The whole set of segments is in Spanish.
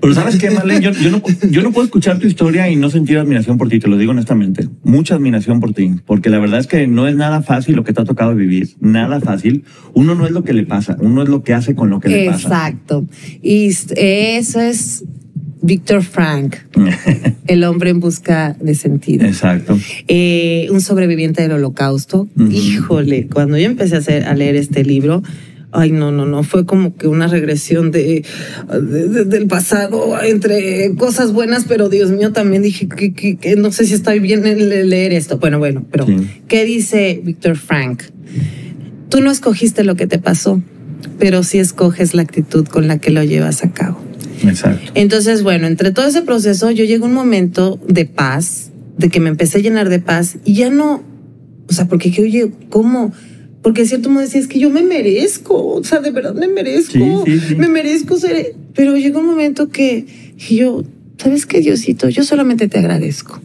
Pero ¿sabes qué, Marlene? Yo, yo, no, yo no puedo escuchar tu historia y no sentir admiración por ti, te lo digo honestamente. Mucha admiración por ti, porque la verdad es que no es nada fácil lo que te ha tocado vivir, nada fácil. Uno no es lo que le pasa, uno es lo que hace con lo que le pasa. Exacto. Y eso es Víctor Frank, el hombre en busca de sentido. Exacto. Eh, un sobreviviente del holocausto. Híjole, cuando yo empecé a, hacer, a leer este libro, ay, no, no, no, fue como que una regresión de, del pasado entre cosas buenas, pero Dios mío, también dije que, que, no sé si estoy bien en leer esto. Bueno, bueno, pero ¿qué dice Víctor Frank? Tú no escogiste lo que te pasó, pero sí escoges la actitud con la que lo llevas a cabo. Exacto. Entonces, bueno, entre todo ese proceso, yo llegué a un momento de paz, de que me empecé a llenar de paz y ya no, o sea, porque que, oye, ¿cómo? Porque es cierto modo decía, es que yo me merezco, o sea, de verdad me merezco, me merezco ser. Pero llegó un momento que, yo, ¿sabes qué, Diosito? Yo solamente te agradezco.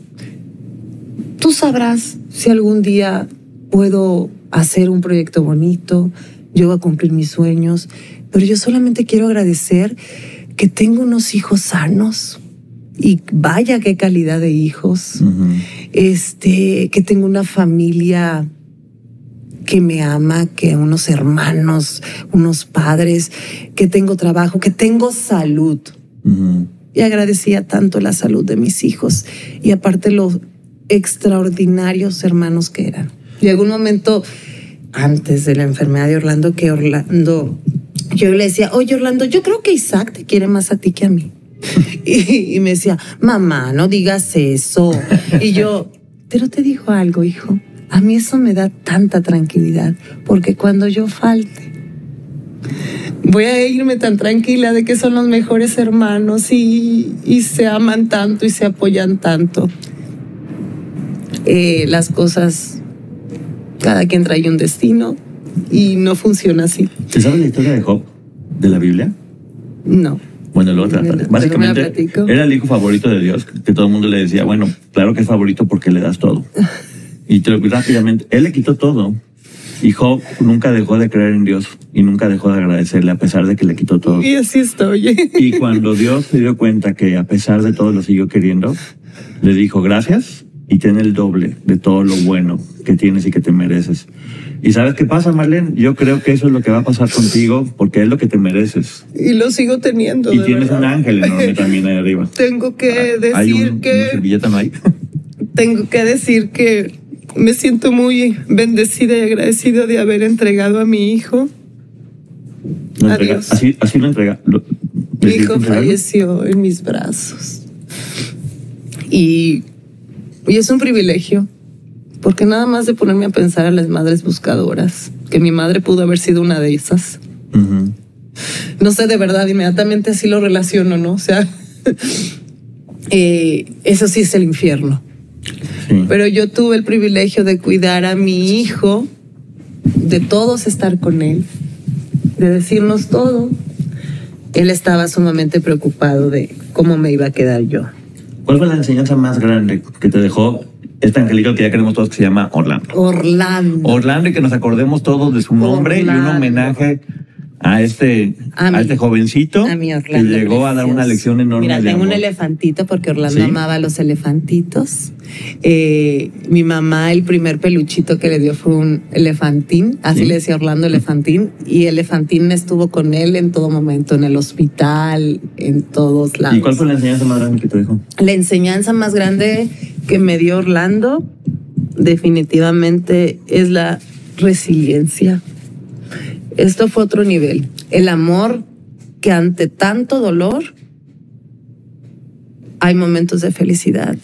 Tú sabrás si algún día puedo hacer un proyecto bonito, yo voy a cumplir mis sueños, pero yo solamente quiero agradecer que tengo unos hijos sanos, y vaya qué calidad de hijos. Este, que tengo una familia que me ama, que unos hermanos, unos padres, que tengo trabajo, que tengo salud. Y agradecía tanto la salud de mis hijos y aparte los extraordinarios hermanos que eran. Llegó un momento antes de la enfermedad de Orlando que Orlando, yo le decía, oye Orlando, yo creo que Isaac te quiere más a ti que a mí. y, y me decía, mamá, no digas eso. y yo, pero te dijo algo, hijo. A mí eso me da tanta tranquilidad, porque cuando yo falte, voy a irme tan tranquila de que son los mejores hermanos y, se aman tanto y se apoyan tanto. Eh, las cosas, cada quien trae un destino y no funciona así. ¿Te sabes la historia de Job de la Biblia? No. Bueno, lo otra. Básicamente era el hijo favorito de Dios, que todo el mundo le decía, bueno, claro que es favorito porque le das todo. Y rápidamente, él le quitó todo. Y Job nunca dejó de creer en Dios y nunca dejó de agradecerle a pesar de que le quitó todo. Y así estoy. Y cuando Dios se dio cuenta que a pesar de todo lo siguió queriendo, le dijo gracias y ten el doble de todo lo bueno que tienes y que te mereces. ¿Y sabes qué pasa, Marlene? Yo creo que eso es lo que va a pasar contigo porque es lo que te mereces. Y lo sigo teniendo. Y tienes un ángel enorme también ahí arriba. Tengo que decir ¿Hay un, que... ¿Una servilleta hay? Tengo que decir que me siento muy bendecida y agradecida de haber entregado a mi hijo. así, así lo entrega. mi hijo falleció en mis brazos. Y, y es un privilegio, porque nada más de ponerme a pensar a las madres buscadoras, que mi madre pudo haber sido una de esas. No sé, de verdad, inmediatamente así lo relaciono, ¿no? O sea, eh, eso sí es el infierno. Pero yo tuve el privilegio de cuidar a mi hijo, de todos estar con él, de decirnos todo. Él estaba sumamente preocupado de cómo me iba a quedar yo. ¿Cuál fue la enseñanza más grande que te dejó este angelito que ya queremos todos que se llama Orlando? Orlando. Orlando y que nos acordemos todos de su nombre y un homenaje a este, a, este jovencito que llegó a dar una lección enorme. Mira, tengo un elefantito porque Orlando amaba a los elefantitos. Eh, mi mamá, el primer peluchito que le dio fue un elefantín, así le decía Orlando elefantín, y elefantín estuvo con él en todo momento, en el hospital, en todos lados. ¿Y cuál fue la enseñanza más grande que te dejó? La enseñanza más grande que me dio Orlando definitivamente es la resiliencia esto fue otro nivel. El amor que ante tanto dolor hay momentos de felicidad.